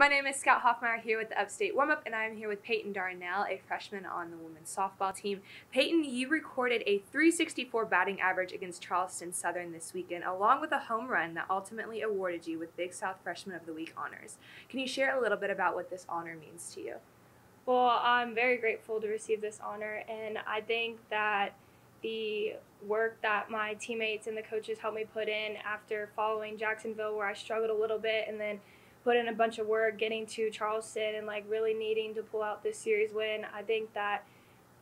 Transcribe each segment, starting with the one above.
My name is Scout Hoffmeyer here with the Upstate Warm Up, and I'm here with Peyton Darnell, a freshman on the women's softball team. Peyton, you recorded a 364 batting average against Charleston Southern this weekend, along with a home run that ultimately awarded you with Big South Freshman of the Week honors. Can you share a little bit about what this honor means to you? Well, I'm very grateful to receive this honor, and I think that the work that my teammates and the coaches helped me put in after following Jacksonville, where I struggled a little bit, and then put in a bunch of work getting to Charleston and like really needing to pull out this series win. I think that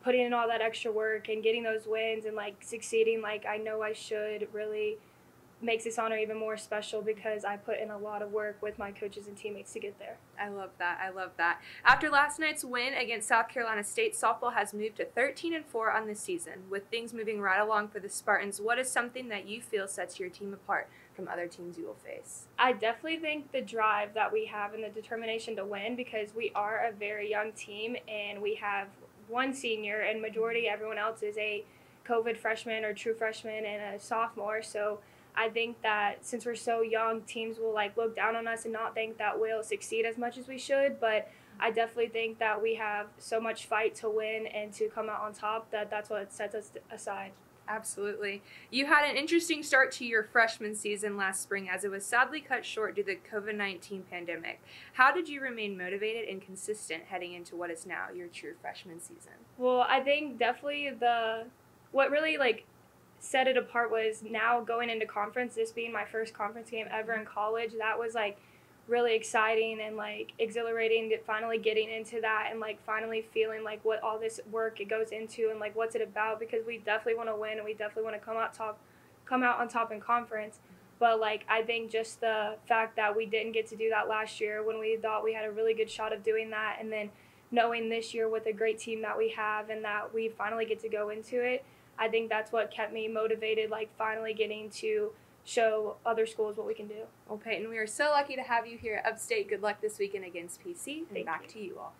putting in all that extra work and getting those wins and like succeeding like I know I should really makes this honor even more special because I put in a lot of work with my coaches and teammates to get there. I love that. I love that. After last night's win against South Carolina State, softball has moved to 13 and 4 on the season. With things moving right along for the Spartans, what is something that you feel sets your team apart from other teams you will face? I definitely think the drive that we have and the determination to win because we are a very young team and we have one senior and majority everyone else is a COVID freshman or true freshman and a sophomore. So I think that since we're so young, teams will like look down on us and not think that we'll succeed as much as we should. But I definitely think that we have so much fight to win and to come out on top that that's what sets us aside. Absolutely. You had an interesting start to your freshman season last spring as it was sadly cut short due to the COVID 19 pandemic. How did you remain motivated and consistent heading into what is now your true freshman season? Well, I think definitely the what really like set it apart was now going into conference, this being my first conference game ever in college, that was like really exciting and like exhilarating that finally getting into that and like finally feeling like what all this work it goes into and like what's it about because we definitely want to win and we definitely want to come out top come out on top in conference. But like I think just the fact that we didn't get to do that last year when we thought we had a really good shot of doing that and then knowing this year with a great team that we have and that we finally get to go into it I think that's what kept me motivated, like finally getting to show other schools what we can do. Well, Peyton, we are so lucky to have you here at Upstate. Good luck this weekend against PC, and back you. to you all.